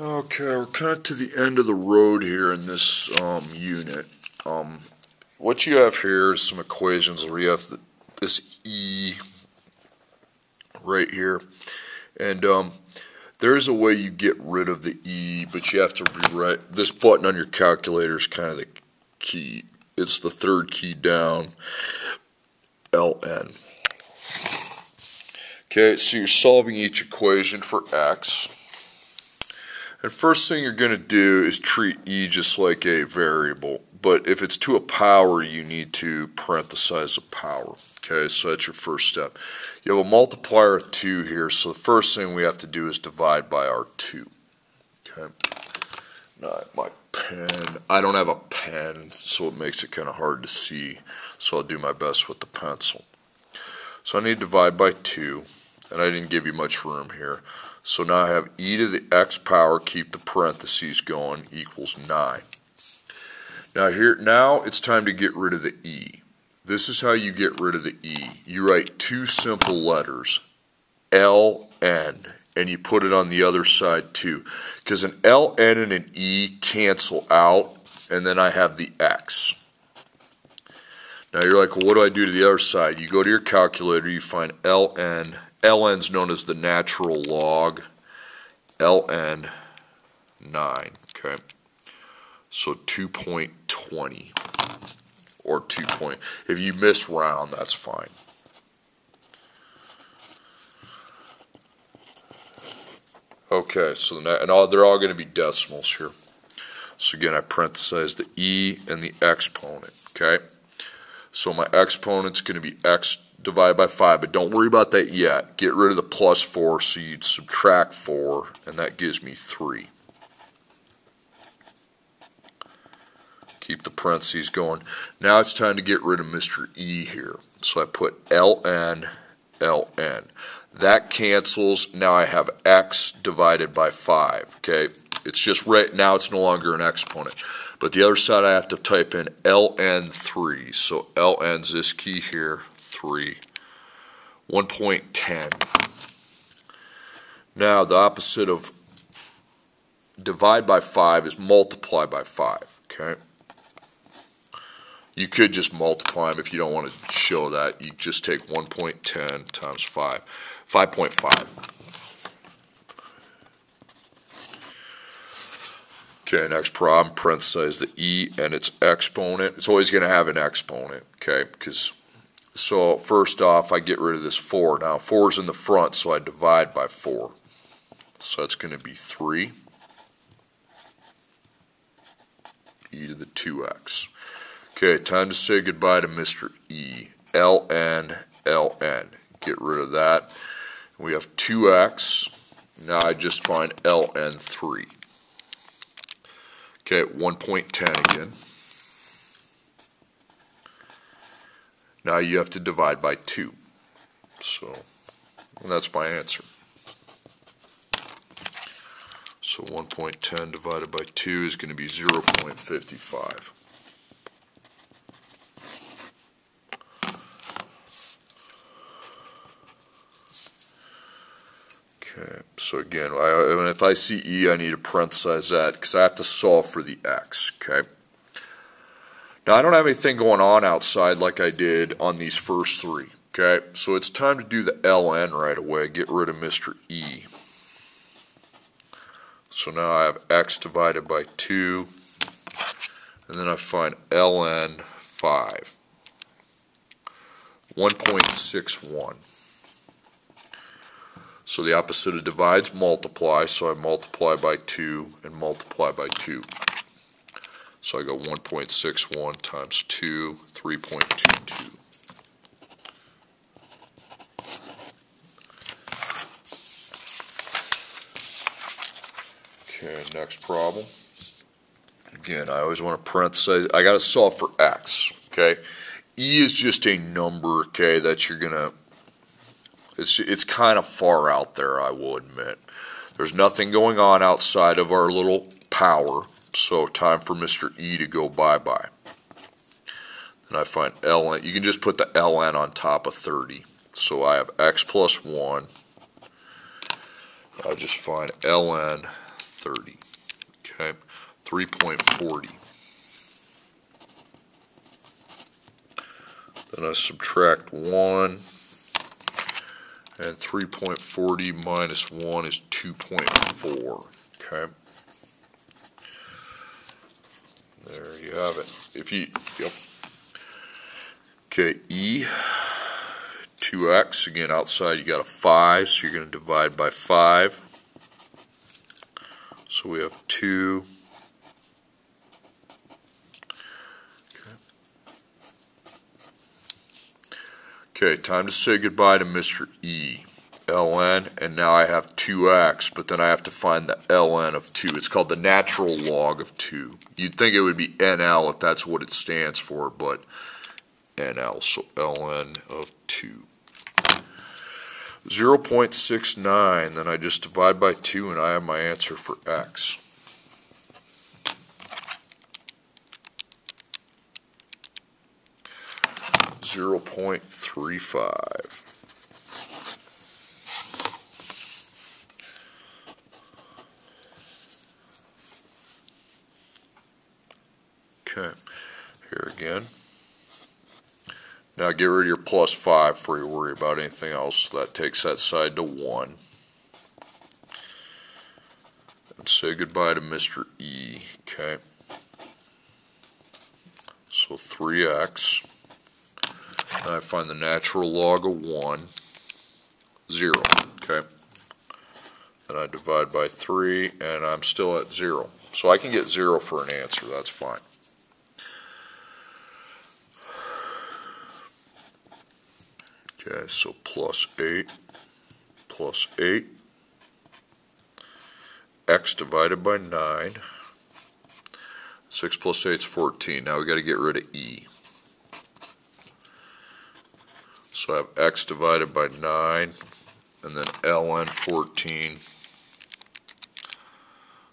Okay, we're kind of to the end of the road here in this um, unit. Um, what you have here is some equations where you have the, this E right here. And um, there is a way you get rid of the E, but you have to rewrite. This button on your calculator is kind of the key. It's the third key down, LN. Okay, so you're solving each equation for x. And first thing you're going to do is treat e just like a variable. But if it's to a power, you need to parenthesize a power. Okay, so that's your first step. You have a multiplier of 2 here, so the first thing we have to do is divide by our 2. Okay. Now, my pen, I don't have a pen, so it makes it kind of hard to see. So I'll do my best with the pencil. So I need to divide by 2, and I didn't give you much room here. So now I have e to the x power, keep the parentheses going, equals 9. Now here, now it's time to get rid of the e. This is how you get rid of the e. You write two simple letters, L, N, and you put it on the other side too. Because an L, N, and an e cancel out, and then I have the x. Now you're like, well, what do I do to the other side? You go to your calculator, you find ln ln is known as the natural log, ln 9, okay? So 2.20 or 2 point. If you miss round, that's fine. Okay, so the, and all, they're all going to be decimals here. So again, I parenthesize the e and the exponent, okay? So my exponent's going to be x divided by 5, but don't worry about that yet. Get rid of the plus 4, so you'd subtract 4, and that gives me 3. Keep the parentheses going. Now it's time to get rid of Mr. E here. So I put ln, ln. That cancels. Now I have x divided by 5. Okay, It's just right now it's no longer an exponent. But the other side I have to type in ln3. So ln's this key here, 3. 1.10. Now the opposite of divide by 5 is multiply by 5. Okay. You could just multiply them if you don't want to show that. You just take 1.10 times 5. 5.5. Okay, next problem, parenthesize the e and its exponent. It's always going to have an exponent, okay, because so first off, I get rid of this 4. Now 4 is in the front, so I divide by 4. So that's going to be 3 e to the 2x. Okay, time to say goodbye to Mr. E. ln, ln. Get rid of that. We have 2x. Now I just find ln3. Okay, 1.10 again. Now you have to divide by 2. So that's my answer. So 1.10 divided by 2 is going to be 0.55. Okay, so again, I, if I see E, I need to parenthesize that because I have to solve for the X, okay? Now, I don't have anything going on outside like I did on these first three, okay? So it's time to do the ln right away, get rid of Mr. E. So now I have x divided by 2, and then I find ln 5, 1.61. So the opposite of divides multiply, so I multiply by 2 and multiply by 2. So I go 1.61 times 2, 3.22. Okay, next problem. Again, I always want to parenthesize. I got to solve for x. Okay, e is just a number. Okay, that you're gonna. It's it's kind of far out there. I will admit. There's nothing going on outside of our little power. So time for Mr. E to go bye-bye. Then I find ln, you can just put the ln on top of 30. So I have x plus 1. I just find ln 30. 30. Okay, 3.40. Then I subtract 1, and 3.40 minus 1 is 2.4. Okay. There you have it. If you, yep. Okay, E, 2x, again outside you got a 5, so you're going to divide by 5. So we have 2. Okay, time to say goodbye to Mr. E. ln, and now I have 2x, but then I have to find the ln of 2. It's called the natural log of 2. You'd think it would be NL if that's what it stands for, but NL, so ln of 2. 0.69, then I just divide by 2 and I have my answer for x. Zero point three five. Okay, here again. Now get rid of your plus 5 before you worry about anything else. That takes that side to 1. And say goodbye to Mr. E. Okay. So 3x. Now I find the natural log of 1. 0. Okay. And I divide by 3, and I'm still at 0. So I can get 0 for an answer. That's fine. Okay, so plus 8 plus 8 x divided by 9 6 plus 8 is 14 now we got to get rid of e so I have x divided by 9 and then ln 14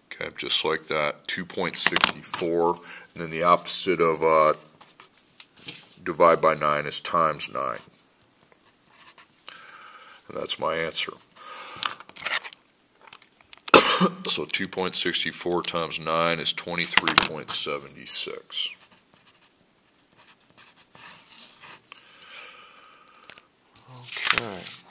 okay just like that 2.64 and then the opposite of uh, divide by 9 is times 9 and that's my answer. so 2.64 times 9 is 23.76. Okay.